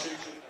Constitution